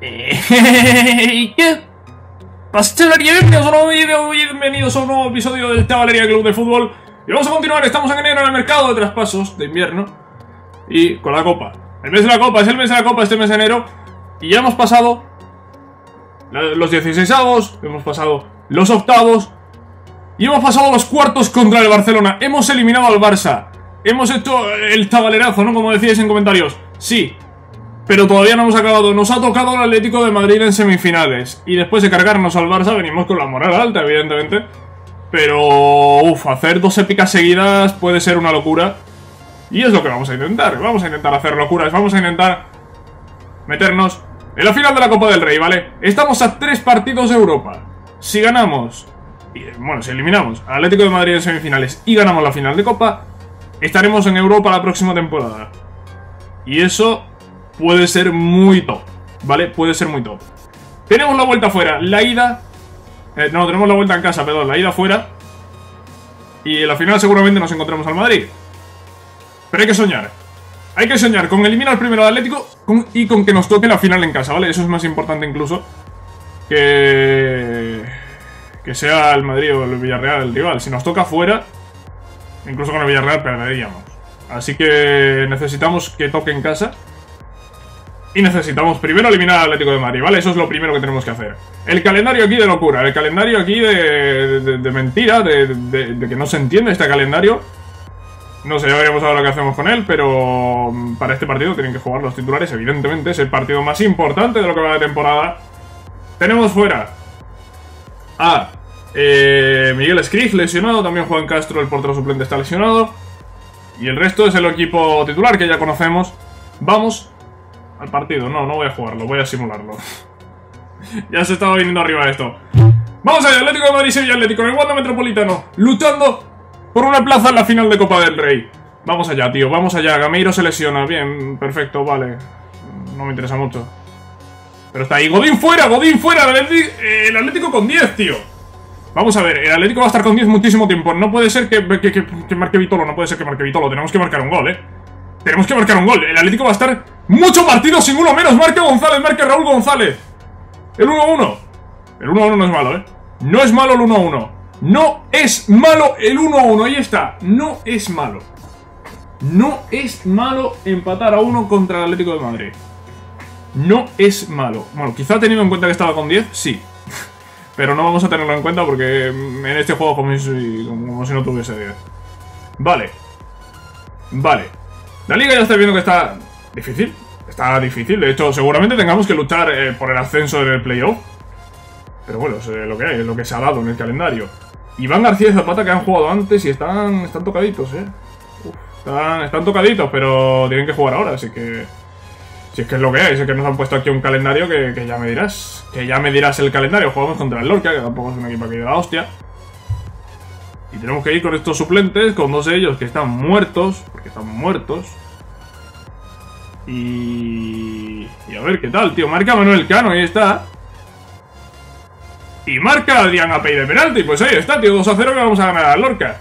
Eh, ¿Qué? Pastelería, bienvenidos a un nuevo vídeo, bienvenidos a un nuevo episodio del Tabalería Club de Fútbol. Y vamos a continuar, estamos en enero en el mercado de traspasos de invierno y con la copa. El mes de la copa, es el mes de la copa este mes de enero. Y ya hemos pasado los 16 avos, hemos pasado los octavos y hemos pasado los cuartos contra el Barcelona. Hemos eliminado al Barça. Hemos hecho el tabalerazo, ¿no? Como decíais en comentarios. Sí, pero todavía no hemos acabado. Nos ha tocado el Atlético de Madrid en semifinales. Y después de cargarnos al Barça, venimos con la moral alta, evidentemente. Pero, uff, hacer dos épicas seguidas puede ser una locura. Y es lo que vamos a intentar. Vamos a intentar hacer locuras. Vamos a intentar meternos en la final de la Copa del Rey, ¿vale? Estamos a tres partidos de Europa. Si ganamos, y, bueno, si eliminamos al Atlético de Madrid en semifinales y ganamos la final de Copa, estaremos en Europa la próxima temporada. Y eso puede ser muy top, ¿vale? Puede ser muy top. Tenemos la vuelta fuera, la ida... Eh, no, tenemos la vuelta en casa, perdón, la ida fuera. Y en la final seguramente nos encontramos al Madrid. Pero hay que soñar. Hay que soñar con eliminar primero al Atlético y con que nos toque la final en casa, ¿vale? Eso es más importante incluso que... Que sea el Madrid o el Villarreal el rival. Si nos toca fuera, incluso con el Villarreal perderíamos. Así que necesitamos que toque en casa. Y necesitamos primero eliminar al Atlético de Madrid, ¿vale? Eso es lo primero que tenemos que hacer. El calendario aquí de locura, el calendario aquí de, de, mentira, de, de, que no se entiende este calendario. No sé, ya veremos ahora qué hacemos con él, pero mm, para este partido tienen que jugar los titulares, evidentemente. Es el partido más importante de lo que va de temporada. Tenemos fuera a eh, Miguel Escrif lesionado, también Juan Castro, el portero suplente, está lesionado. Y el resto es el equipo titular que ya conocemos. Vamos al partido. No, no voy a jugarlo, voy a simularlo. ya se estaba viniendo arriba esto. Vamos allá, Atlético de Madrid Sevilla Atlético en el Wanda Metropolitano, luchando por una plaza en la final de Copa del Rey. Vamos allá, tío, vamos allá. Gameiro se lesiona. Bien, perfecto, vale. No me interesa mucho. Pero está ahí. Godín fuera, Godín fuera. El Atlético, el Atlético con 10, tío. Vamos a ver, el Atlético va a estar con 10 muchísimo tiempo. No puede ser que, que, que, que marque Vitolo, no puede ser que marque Vitolo. Tenemos que marcar un gol, ¿eh? Tenemos que marcar un gol. El Atlético va a estar mucho partido sin uno menos. Marque González, marque Raúl González. El 1-1. El 1-1 no es malo, ¿eh? No es malo el 1-1. No es malo el 1-1. Ahí está. No es malo. No es malo empatar a uno contra el Atlético de Madrid. No es malo. Bueno, quizá teniendo en cuenta que estaba con 10, sí. Pero no vamos a tenerlo en cuenta porque en este juego como si, como si no tuviese 10. Vale. Vale. La liga ya está viendo que está difícil. Está difícil. De hecho, seguramente tengamos que luchar eh, por el ascenso en el playoff. Pero bueno, es lo que hay, es lo que se ha dado en el calendario. Iván García y Zapata que han jugado antes y están, están tocaditos, ¿eh? están, están tocaditos, pero tienen que jugar ahora, así que... Si es que es lo que hay, es que nos han puesto aquí un calendario que, que, ya me dirás. Que ya me dirás el calendario. Jugamos contra el Lorca, que tampoco es un equipo aquí de la hostia. Y tenemos que ir con estos suplentes, con dos de ellos que están muertos, porque están muertos. Y... Y a ver qué tal, tío. Marca Manuel Cano, ahí está. Y marca Adrián Apey de penalti. Pues ahí está, tío. 2 a 0 que vamos a ganar al Lorca.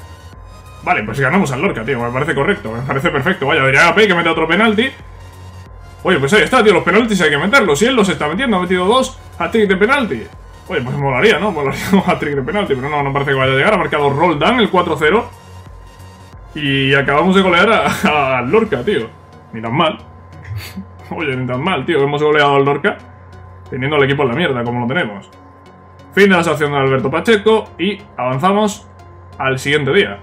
Vale, pues si ganamos al Lorca, tío. Me parece correcto, me parece perfecto. Vaya, Adrián Apey que mete otro penalti. Oye, pues ahí está, tío. Los penaltis hay que meterlos. Si él los está metiendo, ha metido dos a de penalti. Oye, pues molaría, ¿no? Molaría un hat-trick de penalti, pero no, no parece que vaya a llegar. Ha marcado Roldán el 4-0. Y acabamos de golear a, Lorca, tío. Ni tan mal. Oye, ni tan mal, tío. Hemos goleado al Lorca teniendo al equipo en la mierda, como lo tenemos. Fin de la sección de Alberto Pacheco y avanzamos al siguiente día.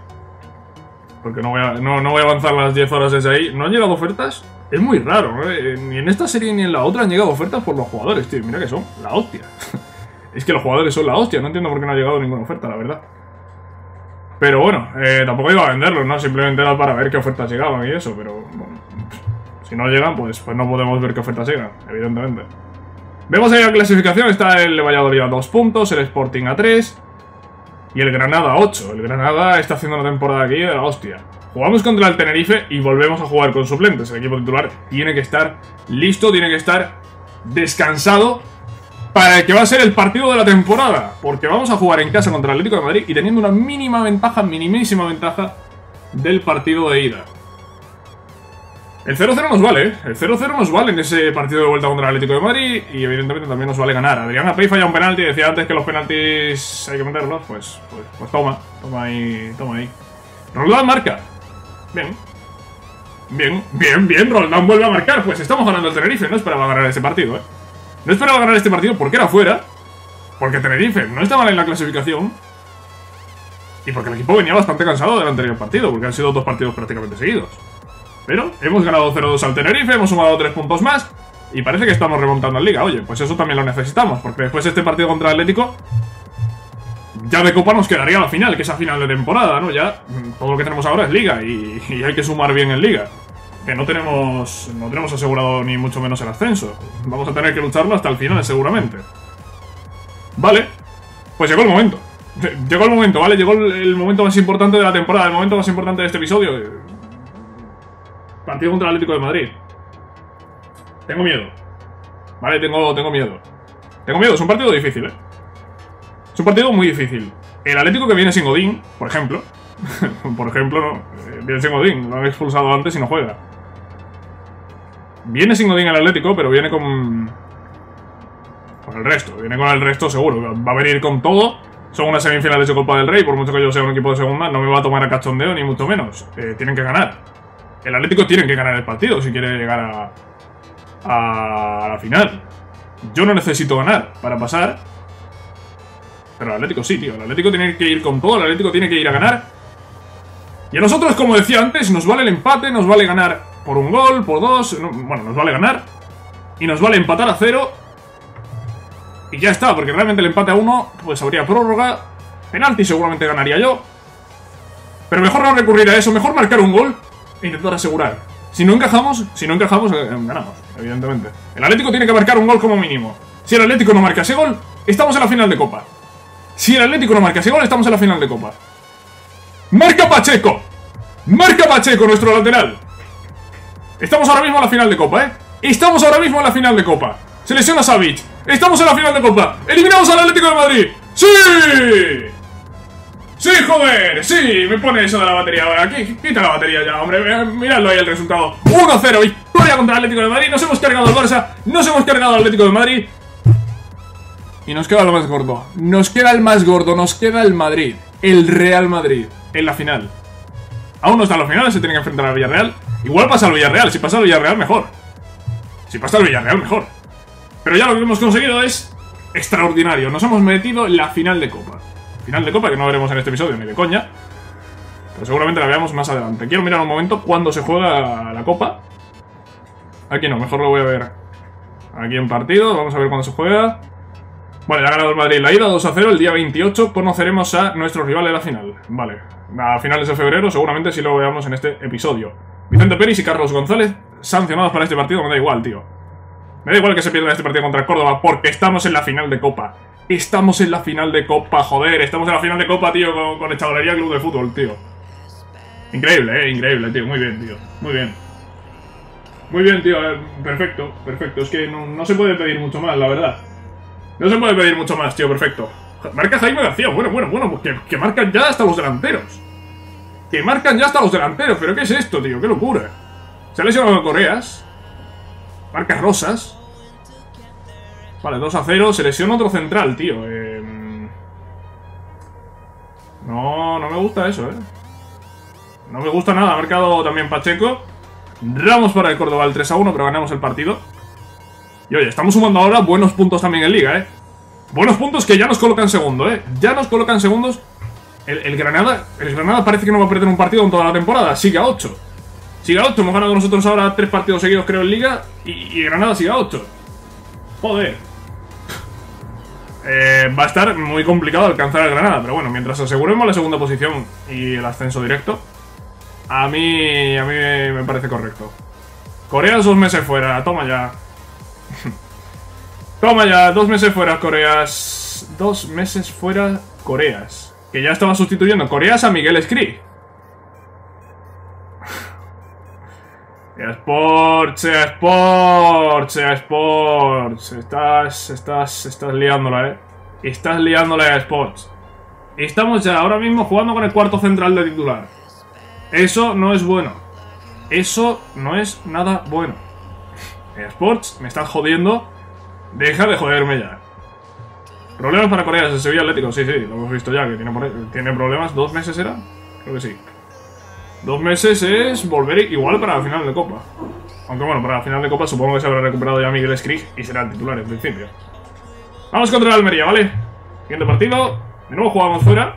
Porque no voy a, no, no voy a avanzar las 10 horas desde ahí. ¿No han llegado ofertas? Es muy raro. Eh, ni en esta serie ni en la otra han llegado ofertas por los jugadores, tío. Mira que son la hostia. Es que los jugadores son la hostia, no entiendo por qué no ha llegado ninguna oferta, la verdad. Pero bueno, eh, tampoco iba a venderlos, ¿no? Simplemente era para ver qué ofertas llegaban y eso, pero... Bueno, si no llegan, pues, pues no podemos ver qué ofertas llegan, evidentemente. Vemos ahí la clasificación, está el Valladolid a 2 puntos, el Sporting a 3 y el Granada a 8. El Granada está haciendo una temporada aquí de la hostia. Jugamos contra el Tenerife y volvemos a jugar con suplentes. El equipo titular tiene que estar listo, tiene que estar descansado para el que va a ser el partido de la temporada. Porque vamos a jugar en casa contra el Atlético de Madrid y teniendo una mínima ventaja, minimísima ventaja del partido de ida. El 0-0 nos vale, ¿eh? El 0-0 nos vale en ese partido de vuelta contra el Atlético de Madrid y evidentemente también nos vale ganar. Adrián Apey falla un penalti, decía antes que los penaltis hay que meterlos, pues, pues, pues toma, toma ahí, toma ahí. Roldán marca. Bien. Bien, bien, bien, Roldán vuelve a marcar. Pues estamos ganando el Tenerife, no esperaba ganar este partido, ¿eh? No esperaba ganar este partido porque era fuera, porque Tenerife no estaba en la clasificación y porque el equipo venía bastante cansado del anterior partido, porque han sido dos partidos prácticamente seguidos. Pero hemos ganado 0-2 al Tenerife, hemos sumado 3 puntos más y parece que estamos remontando en Liga. Oye, pues eso también lo necesitamos, porque después de este partido contra el Atlético, ya de Copa nos quedaría la final, que es a final de temporada, ¿no? Ya mm, todo lo que tenemos ahora es Liga y hay que sumar bien en Liga. Que no tenemos, no tenemos asegurado ni mucho menos el ascenso. Vamos a tener que lucharlo hasta el final, seguramente. Vale, pues llegó el momento. Llegó el momento, ¿vale? Llegó el momento más importante de la temporada, el momento más importante de este episodio. Partido contra el Atlético de Madrid. Tengo miedo. Vale, tengo, tengo miedo. Tengo miedo, es un partido difícil, ¿eh? Es un partido muy difícil. El Atlético que viene sin Godín, por ejemplo. por ejemplo, no. Eh, viene sin Godín, lo han expulsado antes y no juega. Viene sin Godín el Atlético, pero viene con... Con el resto. Viene con el resto seguro. Va a venir con todo. Son unas semifinales de Copa del Rey. Por mucho que yo sea un equipo de segunda, no me va a tomar a cachondeo, ni mucho menos. Eh, tienen que ganar. El Atlético tiene que ganar el partido si quiere llegar a, a la final. Yo no necesito ganar para pasar. Pero el Atlético sí, tío. El Atlético tiene que ir con todo. El Atlético tiene que ir a ganar. Y a nosotros, como decía antes, nos vale el empate, nos vale ganar por un gol, por dos. bueno, nos vale ganar. Y nos vale empatar a cero. Y ya está, porque realmente el empate a uno, pues habría prórroga. Penalti seguramente ganaría yo. Pero mejor no recurrir a eso, mejor marcar un gol e intentar asegurar. Si no encajamos, si no encajamos, eh, ganamos, evidentemente. El Atlético tiene que marcar un gol como mínimo. Si el Atlético no marca ese gol, estamos en la final de Copa. Si el Atlético no marca ese gol, estamos en la final de Copa. ¡Marca Pacheco! ¡Marca Pacheco, nuestro lateral! Estamos ahora mismo en la final de Copa, ¿eh? Estamos ahora mismo en la final de Copa. Se lesiona Savic. Estamos en la final de Copa. Eliminamos al Atlético de Madrid. ¡Sí! ¡Sí, joder! ¡Sí! Me pone eso de la batería ahora. Quita la batería ya, hombre. Miradlo ahí el resultado. 1-0. Victoria contra el Atlético de Madrid. Nos hemos cargado al Barça. Nos hemos cargado al Atlético de Madrid. Y nos queda lo más gordo. Nos queda el más gordo. Nos queda el Madrid. El Real Madrid. En la final. Aún no está en la final. Se tiene que enfrentar al Villarreal. Igual pasa al Villarreal. Si pasa al Villarreal, mejor. Si pasa al Villarreal, mejor. Pero ya lo que hemos conseguido es extraordinario. Nos hemos metido en la final de Copa final de Copa, que no veremos en este episodio ni de coña. Pero seguramente la veamos más adelante. Quiero mirar un momento cuando se juega la Copa. Aquí no, mejor lo voy a ver aquí en partido. Vamos a ver cuándo se juega. Vale, ya ha ganado el Madrid la ida 2 a 0. El día 28 conoceremos a nuestro rival de la final. Vale, a finales de febrero seguramente si lo veamos en este episodio. Vicente Pérez y Carlos González sancionados para este partido. Me da igual, tío. Me da igual que se pierda este partido contra Córdoba porque estamos en la final de Copa. Estamos en la final de Copa, joder. Estamos en la final de Copa, tío, con, con el Chavalería Club de Fútbol, tío. Increíble, eh, increíble, tío. Muy bien, tío. Muy bien. Muy bien, tío. Eh, perfecto, perfecto. Es que no, se puede pedir mucho más, la verdad. No se puede pedir mucho más, tío. Perfecto. Marca Jaime García. Bueno, bueno, bueno. Pues que, que marcan ya hasta los delanteros. Que marcan ya hasta los delanteros. ¿Pero qué es esto, tío? ¡Qué locura! Se ha lesionado Coreas. Marca Rosas. Vale, 2 a 0. Se lesiona otro central, tío. Eh... No, no me gusta eso, ¿eh? No me gusta nada. Ha marcado también Pacheco. Ramos para el Córdoba el 3 a 1, pero ganamos el partido. Y oye, estamos sumando ahora buenos puntos también en Liga, ¿eh? Buenos puntos que ya nos colocan segundo, ¿eh? Ya nos colocan segundos. El, Granada el Granada parece que no va a perder un partido en toda la temporada. Sigue a 8. Sigue a 8. Hemos ganado nosotros ahora tres partidos seguidos, creo, en Liga. Y, Granada sigue a 8. Joder. Eh, va a estar muy complicado alcanzar el Granada, pero bueno, mientras aseguremos la segunda posición y el ascenso directo, a mí, a mí me parece correcto. Corea dos meses fuera, toma ya. toma ya, dos meses fuera, Coreas. Dos meses fuera, Coreas. Que ya estaba sustituyendo Coreas a Miguel Scree. Sports, Sports, Sports. Estás, estás, estás liándola, eh. Estás liándola, Sports. Estamos ya ahora mismo jugando con el cuarto central de titular. Eso no es bueno. Eso no es nada bueno. Sports, me estás jodiendo. Deja de joderme ya. Problemas para Corea, Sevilla Atlético. Sí, sí, lo hemos visto ya, que tiene, tiene problemas. ¿Dos meses era? Creo que sí. Dos meses es volver igual para la final de Copa. Aunque bueno, para la final de Copa supongo que se habrá recuperado ya Miguel Skrig y será el titular en principio. Vamos contra el Almería, ¿vale? Siguiente partido. De nuevo jugamos fuera.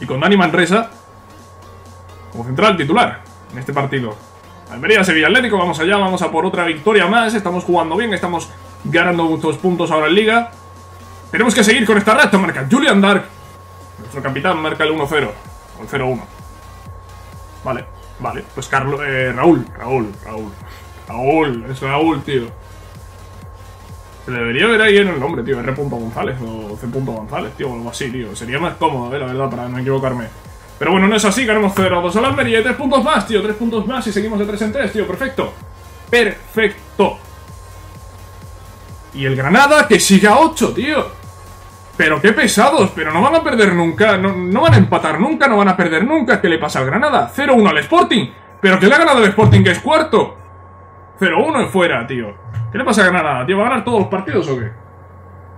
Y con Dani Manresa como central titular en este partido. Almería, Sevilla Atlético, vamos allá, vamos a por otra victoria más. Estamos jugando bien, estamos ganando muchos puntos ahora en Liga. Tenemos que seguir con esta racha, marca Julian Dark. Nuestro capitán marca el 1-0, o el 0-1. Vale, vale, pues Carlos, eh, Raúl, Raúl, Raúl. Raúl, es Raúl, tío. Se debería ver ahí en el nombre, tío, R. González o C. González, tío, o algo así, tío. Sería más cómodo, eh, la verdad, para no equivocarme. Pero bueno, no es así, ganamos 0-2 al Almería y 3 puntos más, tío, 3 puntos más y seguimos de 3 en 3, tío, perfecto. Perfecto. Y el Granada que sigue a 8, tío. Pero qué pesados, pero no van a perder nunca, no, van a empatar nunca, no van a perder nunca. ¿Qué le pasa al Granada? 0-1 al Sporting. ¿Pero qué le ha ganado al Sporting que es cuarto? 0-1 fuera, tío. ¿Qué le pasa a Granada, tío? ¿Va a ganar todos los partidos o qué?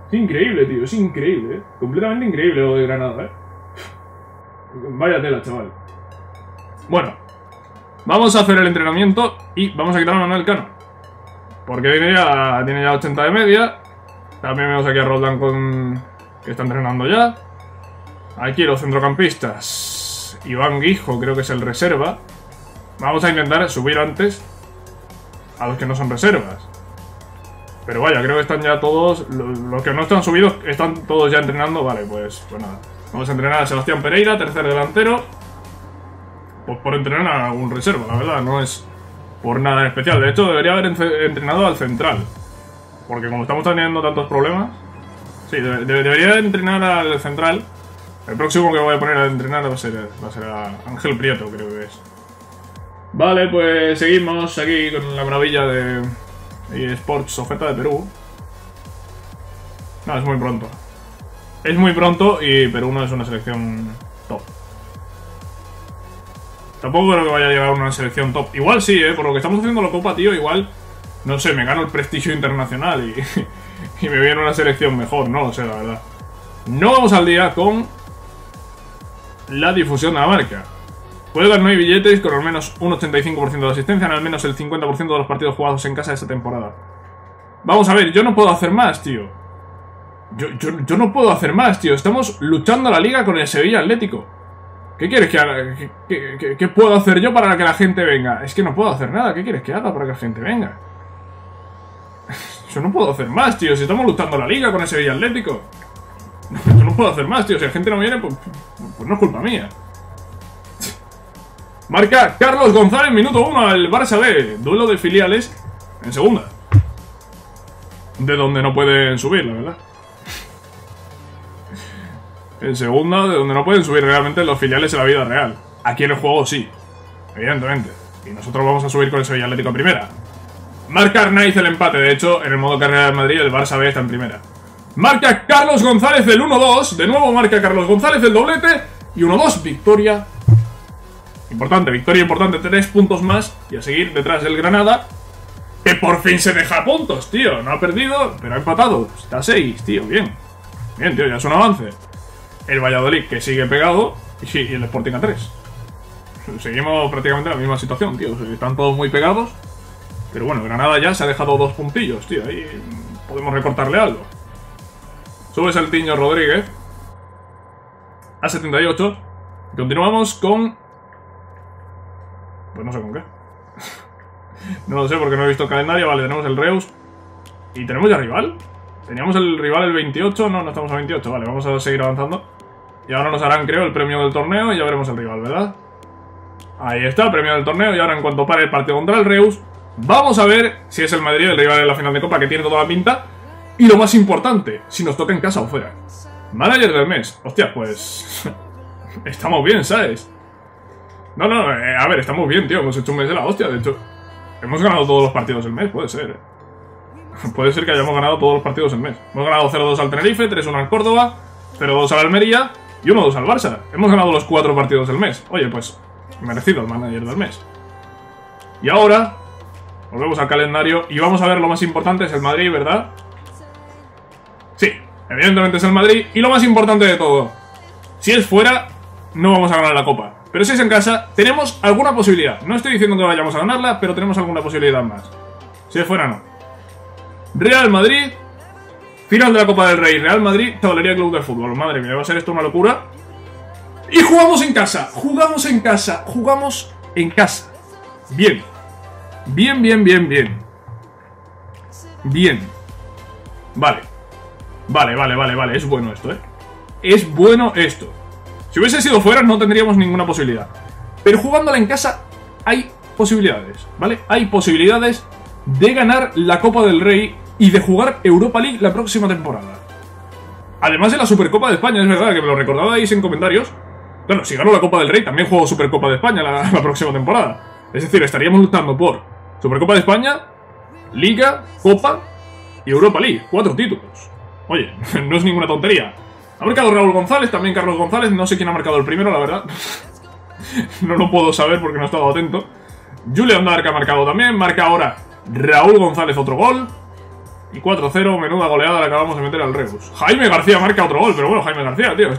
Es increíble, tío, es increíble, ¿eh? Completamente increíble lo de Granada, ¿eh? Vaya tela, chaval. Bueno, vamos a hacer el entrenamiento y vamos a quitar a Manuel Cano. Porque tiene ya, tiene ya 80 de media. También vemos aquí a Roldán con... que está entrenando ya. Aquí los centrocampistas. Iván Guijo creo que es el reserva. Vamos a intentar subir antes a los que no son reservas. Pero vaya, creo que están ya todos... Los que no están subidos están todos ya entrenando. Vale, pues, pues nada. Vamos a entrenar a Sebastián Pereira, tercer delantero. Pues por entrenar a un reserva, la verdad, no es por nada especial. De hecho, debería haber entrenado al central. Porque como estamos teniendo tantos problemas... Sí, debería entrenar al central. El próximo que voy a poner a entrenar va a ser, va a, ser Ángel Prieto, creo que es. Vale, pues seguimos aquí con la maravilla de eSports oferta de Perú. No, es muy pronto. Es muy pronto, y Perú no es una selección top. Tampoco creo que vaya a llegar a una selección top. Igual sí, ¿eh? Por lo que estamos haciendo la Copa, tío, igual... No sé, me gano el prestigio internacional y, y me viene una selección mejor, no lo sé, la verdad. No vamos al día con la difusión de la marca. Puede dar 9 billetes con al menos un 85% de asistencia en al menos el 50% de los partidos jugados en casa de esta temporada. Vamos a ver, yo no puedo hacer más, tío. Yo, no puedo hacer más, tío. Estamos luchando la liga con el Sevilla Atlético. ¿Qué quieres que haga? ¿Qué, puedo hacer yo para que la gente venga? Es que no puedo hacer nada. ¿Qué quieres que haga para que la gente venga? Yo no puedo hacer más, tío. Si estamos luchando la liga con el Sevilla Atlético. Yo no puedo hacer más, tío. Si la gente no viene, pues, pues no es culpa mía. Marca Carlos González, minuto 1 al Barça B. Duelo de filiales en segunda. De donde no pueden subir, la verdad. En segunda, de donde no pueden subir realmente los filiales en la vida real. Aquí en el juego sí, evidentemente. Y nosotros vamos a subir con el Sevilla Atlético en primera. Marca Arnaiz el empate, de hecho, en el modo carrera de Madrid el Barça B está en primera. Marca Carlos González el 1-2, de nuevo marca Carlos González el doblete y 1-2, victoria. Importante, victoria importante, tres puntos más y a seguir detrás del Granada, que por fin se deja puntos, tío. No ha perdido, pero ha empatado. Está a 6, tío, bien. Bien, tío, ya es un avance el Valladolid que sigue pegado y, el Sporting a 3. Seguimos prácticamente en la misma situación, tío. Están todos muy pegados. Pero bueno, Granada ya se ha dejado dos puntillos, tío. Ahí podemos recortarle algo. Sube tiño Rodríguez. A 78. Continuamos con... Pues no sé con qué. no lo sé porque no he visto el calendario. Vale, tenemos el Reus. ¿Y tenemos ya rival? Teníamos el rival el 28. No, no estamos a 28. Vale, vamos a seguir avanzando. Y ahora nos harán, creo, el premio del torneo y ya veremos el rival, ¿verdad? Ahí está, el premio del torneo. Y ahora, en cuanto pare el partido contra el Reus, vamos a ver si es el Madrid el rival en la final de Copa, que tiene toda la pinta. Y lo más importante, si nos toca en casa o fuera. Manager del mes. Hostia, pues... estamos bien, ¿sabes? No, no, eh, a ver, estamos bien, tío. Hemos hecho un mes de la hostia. De hecho, hemos ganado todos los partidos del mes, puede ser, ¿eh? Puede ser que hayamos ganado todos los partidos del mes. Hemos ganado 0-2 al Tenerife, 3-1 al Córdoba, 0-2 al Almería y 1-2 al Barça. Hemos ganado los cuatro partidos del mes. Oye, pues, merecido el manager del mes. Y ahora, volvemos al calendario y vamos a ver lo más importante, es el Madrid, ¿verdad? Sí, evidentemente es el Madrid. Y lo más importante de todo, si es fuera, no vamos a ganar la Copa. Pero si es en casa, tenemos alguna posibilidad. No estoy diciendo que vayamos a ganarla, pero tenemos alguna posibilidad más. Si es fuera, no. Real Madrid, final de la Copa del Rey. Real Madrid, Tablería Club de Fútbol. Madre mía, va a ser esto una locura. Y jugamos en casa, jugamos en casa, jugamos en casa. Bien. Bien, bien, bien, bien. Bien. Vale. Vale, vale, vale, vale. Es bueno esto, ¿eh? Es bueno esto. Si hubiese sido fuera no tendríamos ninguna posibilidad. Pero jugándola en casa hay posibilidades, ¿vale? Hay posibilidades de ganar la Copa del Rey y de jugar Europa League la próxima temporada. Además de la Supercopa de España, es verdad que me lo recordabais en comentarios. Bueno, si gano la Copa del Rey, también juego Supercopa de España la, la próxima temporada. Es decir, estaríamos luchando por Supercopa de España, Liga, Copa y Europa League. Cuatro títulos. Oye, no es ninguna tontería. Ha marcado Raúl González, también Carlos González. No sé quién ha marcado el primero, la verdad. no lo puedo saber porque no he estado atento. Julian Dark ha marcado también. Marca ahora Raúl González otro gol. Y 4-0, menuda goleada le acabamos de meter al Rebus. Jaime García marca otro gol, pero bueno, Jaime García, tío,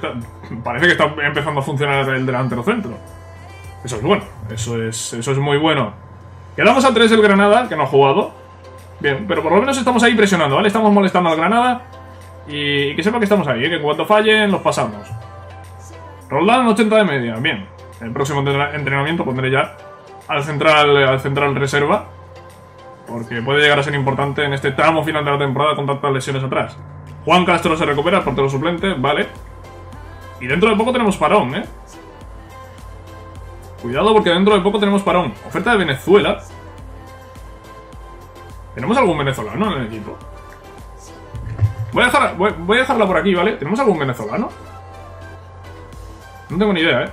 parece que está empezando a funcionar el delantero centro. Eso es bueno, eso es, eso es muy bueno. Quedamos a 3 el Granada, que no ha jugado. Bien, pero por lo menos estamos ahí presionando, ¿vale? Estamos molestando al Granada. Y, que sepa que estamos ahí, ¿eh? que cuando fallen los pasamos. Roldán 80 de media, bien. El próximo entrenamiento pondré ya al central, al central reserva. Porque puede llegar a ser importante en este tramo final de la temporada con tantas lesiones atrás. Juan Castro se recupera, portero suplente, vale. Y dentro de poco tenemos parón, ¿eh? Cuidado porque dentro de poco tenemos parón. Oferta de Venezuela. ¿Tenemos algún venezolano en el equipo? Voy a, dejar, dejarla por aquí, ¿vale? ¿Tenemos algún venezolano? No tengo ni idea, ¿eh?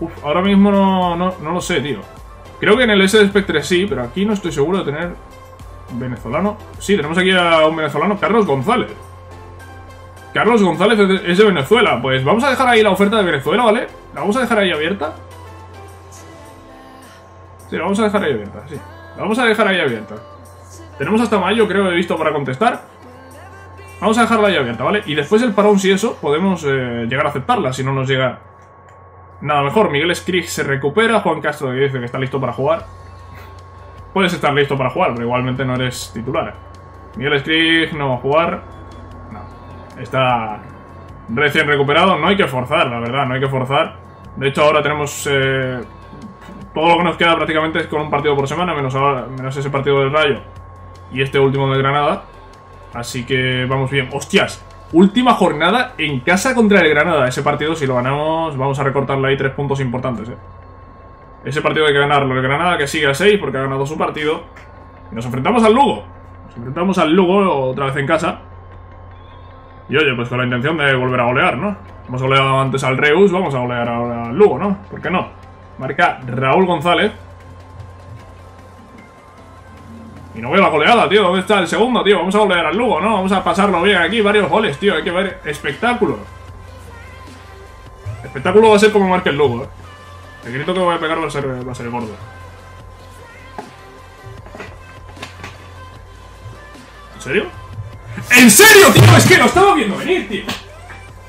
Uf, ahora mismo no lo sé, tío. Creo que en el S de Spectre sí, pero aquí no estoy seguro de tener venezolano. Sí, tenemos aquí a un venezolano, Carlos González. Carlos González es de Venezuela. Pues vamos a dejar ahí la oferta de Venezuela, ¿vale? La vamos a dejar ahí abierta. Sí, la vamos a dejar ahí abierta, sí. La vamos a dejar ahí abierta. Tenemos hasta mayo, creo, he visto para contestar. Vamos a dejarla ahí abierta, ¿vale? Y después del parón, si eso, podemos eh, llegar a aceptarla, si no nos llega Nada mejor, Miguel Skrig se recupera, Juan Castro dice que está listo para jugar. Puedes estar listo para jugar, pero igualmente no eres titular. Miguel Skrig no va a jugar. No. Está recién recuperado. No hay que forzar, la verdad, no hay que forzar. De hecho, ahora tenemos... Eh, todo lo que nos queda prácticamente es con un partido por semana, menos, ese partido del Rayo y este último de Granada. Así que vamos bien. ¡Hostias! Última jornada en casa contra el Granada. Ese partido, si lo ganamos, vamos a recortarle ahí tres puntos importantes, ¿eh? Ese partido hay que ganarlo. El Granada que sigue a 6 porque ha ganado su partido. Y nos enfrentamos al Lugo. Nos enfrentamos al Lugo otra vez en casa. Y oye, pues con la intención de volver a golear, ¿no? Hemos goleado antes al Reus, vamos a golear ahora al Lugo, ¿no? ¿Por qué no? Marca Raúl González. Y no veo la goleada, tío. ¿Dónde está el segundo, tío? Vamos a golear al Lugo, ¿no? Vamos a pasarlo bien aquí. Varios goles, tío. Hay que ver espectáculo. Espectáculo va a ser como marque el Lugo, ¿eh? El grito que voy a pegar va a ser, va a ser gordo. ¿En serio? ¿En serio, tío? Es que lo estaba viendo venir, tío.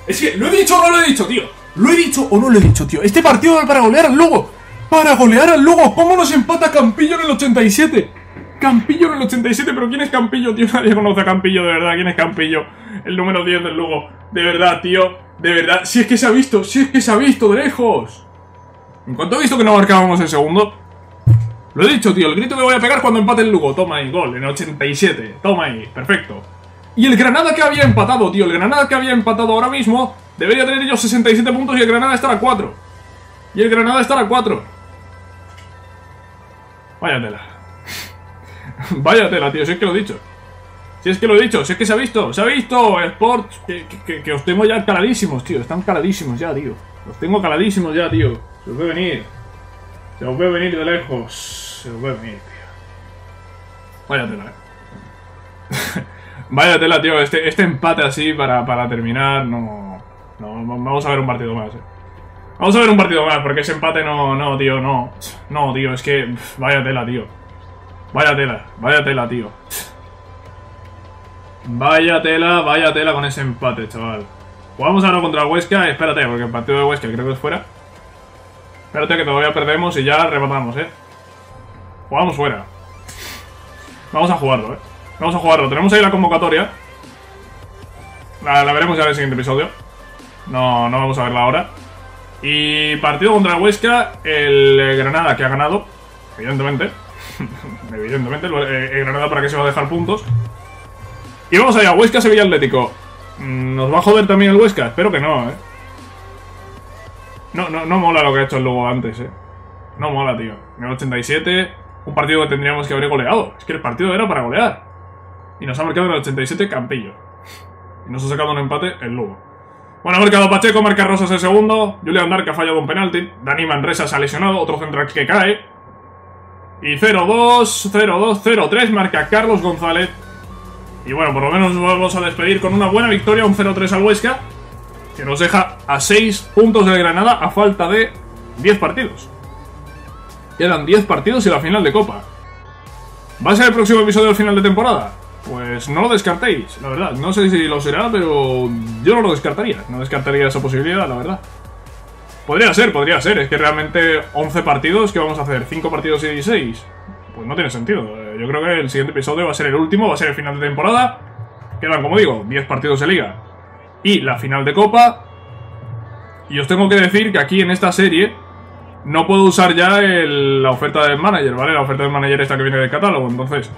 Es que, ¿lo he dicho o no lo he dicho, tío? ¿Lo he dicho o no lo he dicho, tío? Este partido para golear al Lugo. Para golear al Lugo. ¿Cómo nos empata Campillo en el 87? Campillo en el 87, pero ¿quién es Campillo, tío? Nadie conoce a Campillo, de verdad. ¿Quién es Campillo? El número 10 del Lugo. De verdad, tío. De verdad. Si es que se ha visto, si es que se ha visto de lejos. En cuanto he visto que no marcábamos el segundo, lo he dicho, tío. El grito que voy a pegar cuando empate el Lugo. Toma ahí, gol, en el 87. Toma ahí, perfecto. Y el Granada que había empatado, tío. El Granada que había empatado ahora mismo debería tener ellos 67 puntos y el Granada estar a 4. Y el Granada estar a 4. Vaya tela. Tío, si es que lo he dicho. Si es que lo he dicho, si es que se ha visto, se ha visto, Sports, que, que, os tengo ya caladísimos, tío, están caladísimos ya, tío. Los tengo caladísimos ya, tío. Se os ve venir. Se os ve venir de lejos. Se os ve venir, tío. Vaya tela, eh. Vaya tela, tío, este, este empate así para, para terminar, no, no. Vamos a ver un partido más, eh. Vamos a ver un partido más, porque ese empate no, no, tío, no. No, tío, es que. Vaya tela, tío. Vaya tela, vaya tela, tío. Vaya tela, vaya tela con ese empate, chaval. Jugamos ahora contra Huesca. Espérate, porque el partido de Huesca creo que es fuera. Espérate que todavía perdemos y ya rematamos, ¿eh? Jugamos fuera. Vamos a jugarlo, ¿eh? Vamos a jugarlo. Tenemos ahí la convocatoria. La, veremos ya en el siguiente episodio. No, no vamos a verla ahora. Y partido contra Huesca, el Granada que ha ganado, evidentemente. evidentemente, el, Granada para que se va a dejar puntos. Y vamos allá, Huesca Sevilla Atlético. Mm, ¿Nos va a joder también el Huesca? Espero que no, ¿eh? No, no, no mola lo que ha hecho el Lugo antes, ¿eh? No mola, tío. En el 87, un partido que tendríamos que haber goleado. Es que el partido era para golear. Y nos ha marcado en el 87 Campillo. Y nos ha sacado un empate el Lugo. Bueno, ha marcado Pacheco, marca Rosas el segundo. Julián Dark ha fallado un penalti. Dani Manresa se ha lesionado, otro central que cae. Y 0-2, 0-2, 0-3 marca Carlos González. Y bueno, por lo menos nos vamos a despedir con una buena victoria, un 0-3 al Huesca. Que nos deja a 6 puntos de Granada a falta de 10 partidos. Quedan 10 partidos y la final de Copa. ¿Va a ser el próximo episodio del final de temporada? Pues no lo descartéis, la verdad. No sé si lo será, pero yo no lo descartaría. No descartaría esa posibilidad, la verdad. Podría ser, podría ser. Es que realmente 11 partidos, ¿qué vamos a hacer? ¿5 partidos y 16? Pues no tiene sentido. Eh, yo creo que el siguiente episodio va a ser el último, va a ser el final de temporada. Quedan, como digo, 10 partidos de liga. Y la final de copa. Y os tengo que decir que aquí en esta serie no puedo usar ya la oferta del manager, ¿vale? La oferta del manager esta que viene del catálogo, entonces...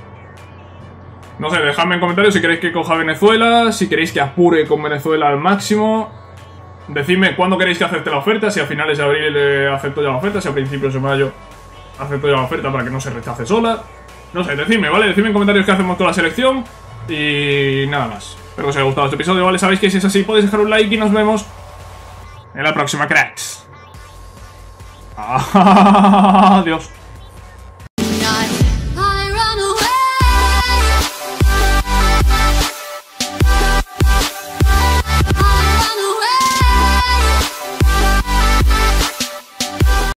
No sé, dejadme en comentarios si queréis que coja Venezuela, si queréis que apure con Venezuela al máximo. Decidme cuándo queréis que acepte la oferta, si a finales de abril eh, acepto ya la oferta, si a principios de mayo acepto ya la oferta para que no se rechace sola. No sé, decidme, ¿vale? Decidme en comentarios qué hacemos con la selección y nada más. Espero que os haya gustado este episodio, ¿vale? Sabéis que si es así podéis dejar un like y nos vemos en la próxima, cracks. Adiós.